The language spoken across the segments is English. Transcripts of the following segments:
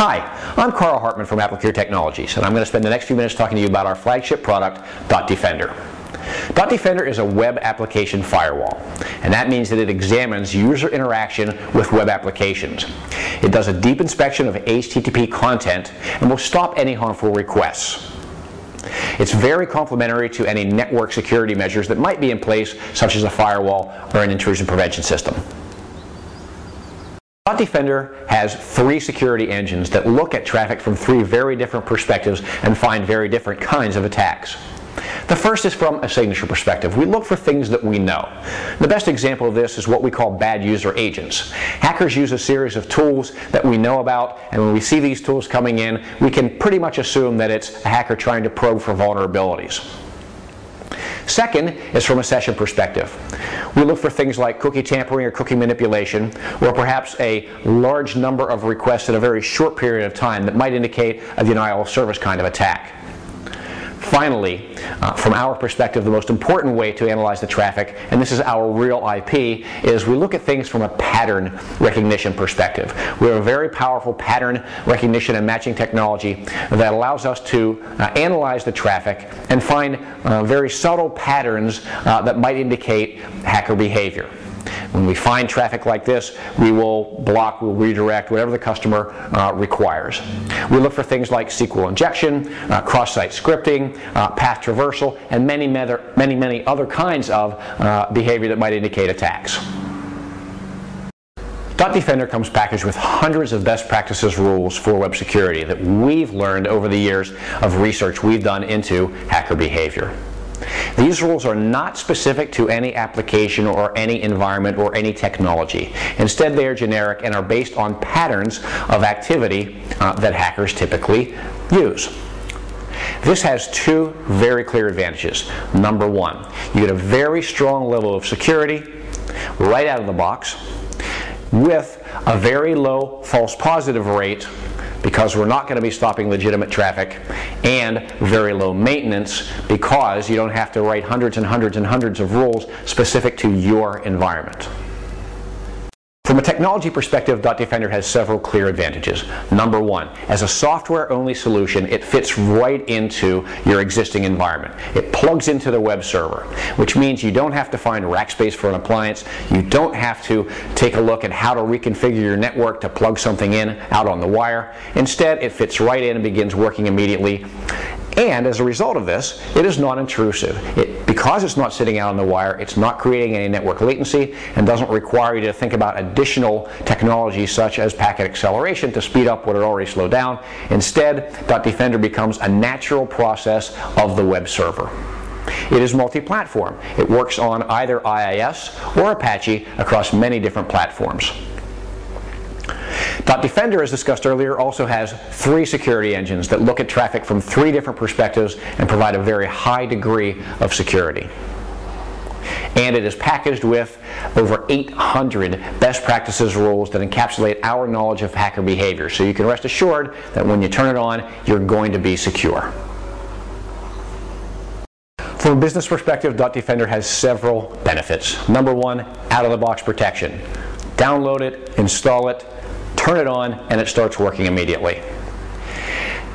Hi, I'm Carl Hartman from Applicure Technologies, and I'm going to spend the next few minutes talking to you about our flagship product, dotDefender. Dot Defender is a web application firewall, and that means that it examines user interaction with web applications. It does a deep inspection of HTTP content and will stop any harmful requests. It's very complementary to any network security measures that might be in place, such as a firewall or an intrusion prevention system. Defender has three security engines that look at traffic from three very different perspectives and find very different kinds of attacks. The first is from a signature perspective. We look for things that we know. The best example of this is what we call bad user agents. Hackers use a series of tools that we know about, and when we see these tools coming in, we can pretty much assume that it's a hacker trying to probe for vulnerabilities. Second is from a session perspective. We look for things like cookie tampering or cookie manipulation, or perhaps a large number of requests in a very short period of time that might indicate a denial of service kind of attack. Finally, uh, from our perspective, the most important way to analyze the traffic, and this is our real IP, is we look at things from a pattern recognition perspective. We have a very powerful pattern recognition and matching technology that allows us to uh, analyze the traffic and find uh, very subtle patterns uh, that might indicate hacker behavior. When we find traffic like this, we will block, we'll redirect, whatever the customer uh, requires. We look for things like SQL injection, uh, cross-site scripting, uh, path traversal, and many, many, many other kinds of uh, behavior that might indicate attacks. dotDefender comes packaged with hundreds of best practices rules for web security that we've learned over the years of research we've done into hacker behavior. These rules are not specific to any application or any environment or any technology. Instead, they are generic and are based on patterns of activity uh, that hackers typically use. This has two very clear advantages. Number one, you get a very strong level of security right out of the box with a very low false positive rate because we're not going to be stopping legitimate traffic and very low maintenance because you don't have to write hundreds and hundreds and hundreds of rules specific to your environment. From a technology perspective, Defender has several clear advantages. Number one, as a software-only solution, it fits right into your existing environment. It plugs into the web server, which means you don't have to find rack space for an appliance. You don't have to take a look at how to reconfigure your network to plug something in out on the wire. Instead, it fits right in and begins working immediately. And as a result of this, it is non-intrusive. It, because it's not sitting out on the wire, it's not creating any network latency and doesn't require you to think about additional technologies such as packet acceleration to speed up what had already slowed down. Instead, Defender becomes a natural process of the web server. It is multi-platform. It works on either IIS or Apache across many different platforms. Defender, as discussed earlier, also has three security engines that look at traffic from three different perspectives and provide a very high degree of security. And it is packaged with over 800 best practices rules that encapsulate our knowledge of hacker behavior. So you can rest assured that when you turn it on, you're going to be secure. From a business perspective, dotDefender has several benefits. Number one, out-of-the-box protection. Download it, install it, turn it on, and it starts working immediately.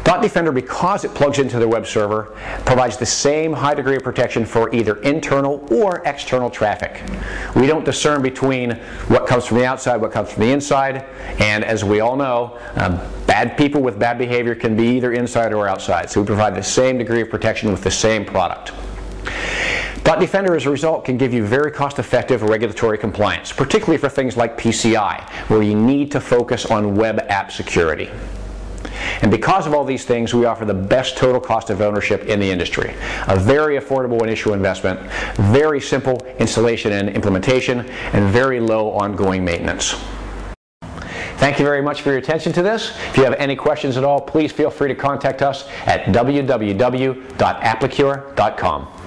dotDefender, because it plugs into the web server, provides the same high degree of protection for either internal or external traffic. We don't discern between what comes from the outside, what comes from the inside, and as we all know, um, bad people with bad behavior can be either inside or outside. So we provide the same degree of protection with the same product. Defender, as a result, can give you very cost-effective regulatory compliance, particularly for things like PCI, where you need to focus on web app security. And because of all these things, we offer the best total cost of ownership in the industry. A very affordable initial investment, very simple installation and implementation, and very low ongoing maintenance. Thank you very much for your attention to this. If you have any questions at all, please feel free to contact us at www.applicure.com.